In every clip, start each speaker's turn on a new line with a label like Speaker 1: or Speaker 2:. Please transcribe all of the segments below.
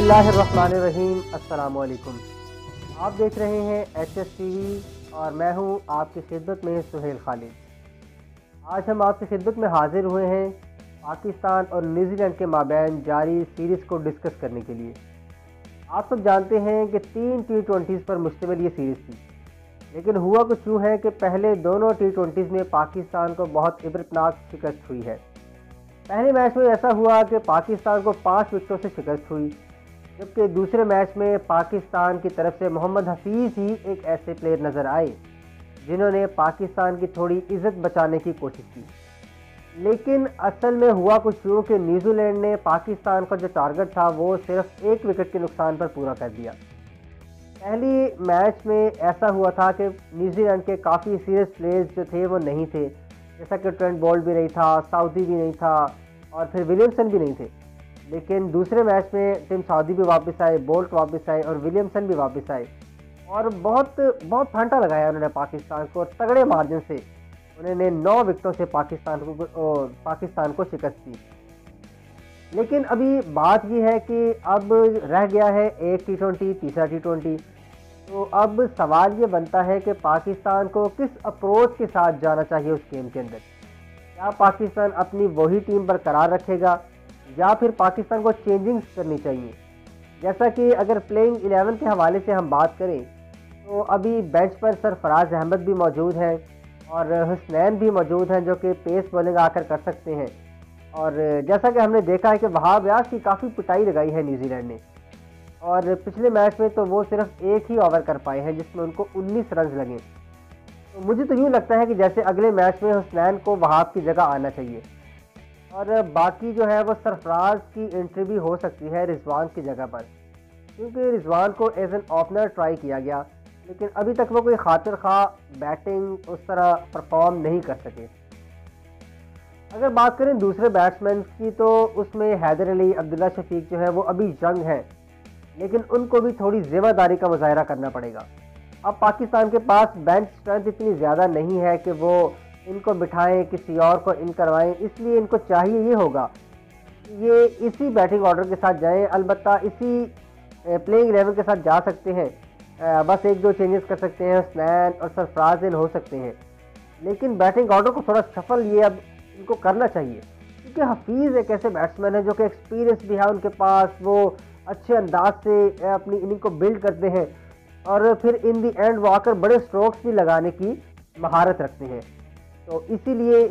Speaker 1: अस्सलाम वालेकुम आप देख रहे हैं एच एस टी और मैं हूँ आपकी खिदमत में सुहेल खालिद। आज हम आपकी खिदमत में हाजिर हुए हैं पाकिस्तान और न्यूजीलैंड के माबैन जारी सीरीज़ को डिस्कस करने के लिए। आप सब जानते हैं कि तीन टी ट्वेंटीज़ पर मुश्तमिल ये सीरीज़ थी। लेकिन हुआ कुछ यूँ है कि पहले दोनों टी ट्वेंटीज़ में पाकिस्तान को बहुत इबरतनाक शिकस्त हुई है। पहले मैच में ऐसा हुआ कि पाकिस्तान को पाँच विकटों से शिकस्त हुई जबकि दूसरे मैच में पाकिस्तान की तरफ़ से मोहम्मद हफीज़ ही एक ऐसे प्लेयर नज़र आए, जिन्होंने पाकिस्तान की थोड़ी इज़्ज़त बचाने की कोशिश की। लेकिन असल में हुआ कुछ यूँ कि न्यूजीलैंड ने पाकिस्तान का जो टारगेट था, वो सिर्फ़ एक विकेट के नुकसान पर पूरा कर दिया। पहली मैच में ऐसा हुआ था कि न्यूजीलैंड के काफ़ी सीरियस प्लेयर्स जो थे, वो नहीं थे। जैसा कि ट्रेंट बॉल्ट भी नहीं था, साउदी भी नहीं था, और फिर विलियमसन भी नहीं थे। लेकिन दूसरे मैच में टिम सऊदी भी वापस आए बोल्ट वापस आए और विलियमसन भी वापस आए और बहुत बहुत फंटा लगाया उन्होंने पाकिस्तान को तगड़े मार्जिन से। उन्होंने नौ विकटों से पाकिस्तान को पाकिस्तान को शिकस्त दी। लेकिन अभी बात यह है कि अब रह गया है एक टी ट्वेंटी तीसरा टी ट्वेंटी तो अब सवाल ये बनता है कि पाकिस्तान को किस अप्रोच के साथ जाना चाहिए उस गेम के अंदर? क्या पाकिस्तान अपनी वही टीम बरकरार रखेगा? या फिर पाकिस्तान को चेंजिंग्स करनी चाहिए। जैसा कि अगर प्लेइंग एलेवन के हवाले से हम बात करें तो अभी बेंच पर सरफराज अहमद भी मौजूद हैं और हुसनैन भी मौजूद हैं जो कि पेस बॉलिंग आकर कर सकते हैं। और जैसा कि हमने देखा है कि वहाब व्यास की काफ़ी पिटाई लगाई है न्यूजीलैंड ने। और पिछले मैच में तो वो सिर्फ़ एक ही ओवर कर पाए हैं, जिसमें उनको 19 रन लगे। तो मुझे तो यूँ लगता है कि जैसे अगले मैच में हुसनैन को वहाब की जगह आना चाहिए। और बाकी जो है वो सरफराज की एंट्री भी हो सकती है रिजवान की जगह पर। क्योंकि रिजवान को एज एन ओपनर ट्राई किया गया, लेकिन अभी तक वो कोई खातिर खा बैटिंग उस तरह परफॉर्म नहीं कर सके। अगर बात करें दूसरे बैट्समैन की तो उसमें हैदर अली, अब्दुल्ला शफीक जो है वो अभी यंग हैं, लेकिन उनको भी थोड़ी ज़िम्मेदारी का मुजाहरा करना पड़ेगा। अब पाकिस्तान के पास बेंच स्ट्रेंथ इतनी ज़्यादा नहीं है कि वो इनको बिठाएँ, किसी और को इन करवाएँ, इसलिए इनको चाहिए ये होगा। ये इसी बैटिंग ऑर्डर के साथ जाएँ अलबत् इसी प्लेइंग लेवल के साथ जा सकते हैं। बस एक दो चेंजेस कर सकते हैं स्नैन और सरफराज इन हो सकते हैं। लेकिन बैटिंग ऑर्डर को थोड़ा सफल ये अब इनको करना चाहिए। क्योंकि हफीज़ एक ऐसे बैट्समैन है जो कि एक्सपीरियंस भी है उनके पास, वो अच्छे अंदाज से अपनी इनिंग को बिल्ड करते हैं। और फिर इन दी एंड वो आकर बड़े स्ट्रोक्स भी लगाने की महारत रखते हैं। तो इसीलिए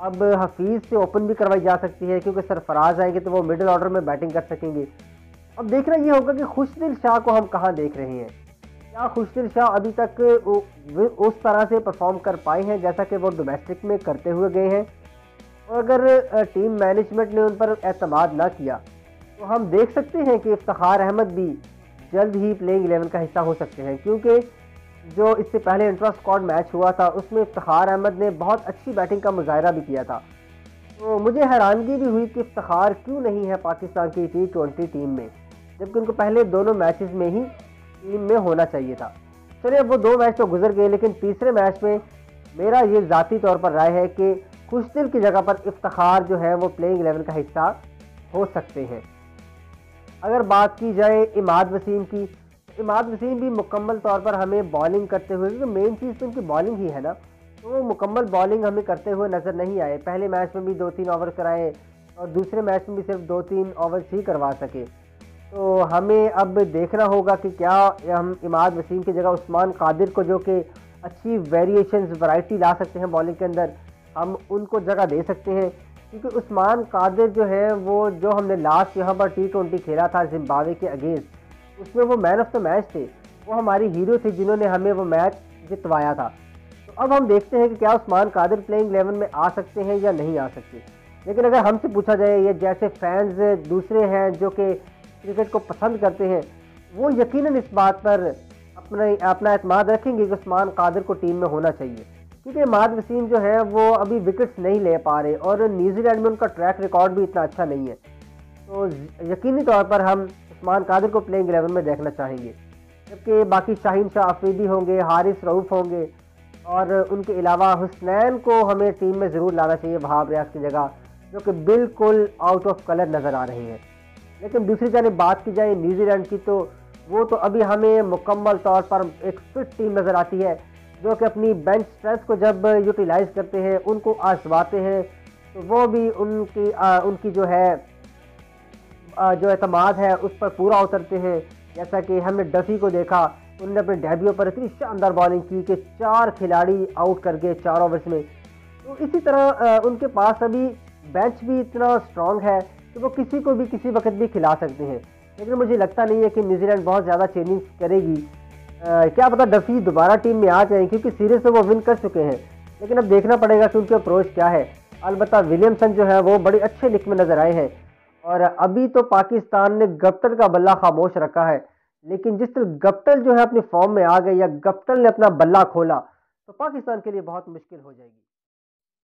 Speaker 1: अब हफीज़ से ओपन भी करवाई जा सकती है, क्योंकि सरफराज आएँगे तो वो मिडिल ऑर्डर में बैटिंग कर सकेंगे। अब देखना ये होगा कि खुशदिल शाह को हम कहाँ देख रहे हैं। क्या खुशदिल शाह अभी तक उस तरह से परफॉर्म कर पाए हैं जैसा कि वो डोमेस्टिक में करते हुए गए हैं? और अगर टीम मैनेजमेंट ने उन पर एतमाद ना किया तो हम देख सकते हैं कि इफ्तार अहमद भी जल्द ही प्लेइंग एलेवन का हिस्सा हो सकते हैं, क्योंकि जो इससे पहले इंट्रा स्क्वाड मैच हुआ था, उसमें इफ्तार अहमद ने बहुत अच्छी बैटिंग का मुजाहरा भी किया था। तो मुझे हैरानगी भी हुई कि इफ्तार क्यों नहीं है पाकिस्तान की टी ट्वेंटी टीम में, जबकि उनको पहले दोनों मैचेस में ही टीम में होना चाहिए था। चलिए वो दो मैच तो गुजर गए, लेकिन तीसरे मैच में मेरा ये ज़ाती तौर पर राय है कि खुशदिल की जगह पर इफ्तार जो है, वो प्लेइंग एलेवन का हिस्सा हो सकते हैं। अगर बात की जाए इमाद वसीम की इमाद वसीम भी मुकम्मल तौर पर हमें बॉलिंग करते हुए, क्योंकि मेन चीज़ तो उनकी बॉलिंग ही है ना। तो वो मुकम्मल बॉलिंग हमें करते हुए नज़र नहीं आए। पहले मैच में भी दो तीन ओवर कराए और दूसरे मैच में भी सिर्फ़ दो तीन ओवर्स ही करवा सके। तो हमें अब देखना होगा कि क्या हम इमाद वसीम की जगह उस्मान कादिर को जो कि अच्छी वेरिएशन वैरायटी ला सकते हैं बॉलिंग के अंदर, हम उनको जगह दे सकते हैं। क्योंकि उस्मान कादिर जो है, वो जो हमने लास्ट यहाँ पर टी ट्वेंटी खेला था जिम्बावे के अगेंस्ट उसमें वो मैन ऑफ़ द मैच थे। वो हमारी हीरो थे जिन्होंने हमें वो मैच जितवाया था। तो अब हम देखते हैं कि क्या उस्मान कादिर प्लेइंग इलेवन में आ सकते हैं या नहीं आ सकते। लेकिन अगर हमसे पूछा जाए, ये जैसे फैंस दूसरे हैं जो कि क्रिकेट को पसंद करते हैं, वो यकीनन इस बात पर अपना अपना अतमाद रखेंगे कि उस्मान कादिर को टीम में होना चाहिए। क्योंकि माद वसीम जो है, वो अभी विकेट्स नहीं ले पा रहे और न्यूजीलैंड में उनका ट्रैक रिकॉर्ड भी इतना अच्छा नहीं है। तो यकीनी तौर पर हम उस्मान कादिर को प्लेइंग एलेवन में देखना चाहेंगे। जबकि बाकी शाहीन शाह अफरीदी होंगे हारिस रऊफ़ होंगे और उनके अलावा हुसनैन को हमें टीम में ज़रूर लाना चाहिए वहाब रियाज की जगह जो कि बिल्कुल आउट ऑफ़ कलर नज़र आ रहे हैं। लेकिन दूसरी जानब बात की जाए न्यूजीलैंड की तो वो तो अभी हमें मुकम्मल तौर पर एक फिट टीम नज़र आती है जो कि अपनी बेंच स्ट्रेंथ को जब यूटिलाइज करते हैं उनको आजमाते हैं तो वो भी उनकी आ, उनकी जो है जो अतमाद है उस पर पूरा उतरते हैं। जैसा कि हमने डफी को देखा उन्होंने अपने डेबियो पर इतनी शानदार बॉलिंग की कि चार खिलाड़ी आउट कर गए चार ओवर्स में। तो इसी तरह उनके पास अभी बेंच भी इतना स्ट्रांग है कि वो किसी को भी किसी वक्त भी खिला सकते हैं। लेकिन मुझे लगता नहीं है कि न्यूजीलैंड बहुत ज़्यादा चेंजिंग करेगी। आ, क्या पता डफी दोबारा टीम में आ जाए क्योंकि सीरीज़ से वो विन कर चुके हैं। लेकिन अब देखना पड़ेगा कि उनकी अप्रोच क्या है। अलबत्त विलियमसन जो है वो बड़ी अच्छे लिख में नज़र आए हैं। और अभी तो पाकिस्तान ने गप्टल का बल्ला खामोश रखा है। लेकिन जिस तरह गप्टल जो है अपनी फॉर्म में आ गए या गप्टल ने अपना बल्ला खोला तो पाकिस्तान के लिए बहुत मुश्किल हो जाएगी।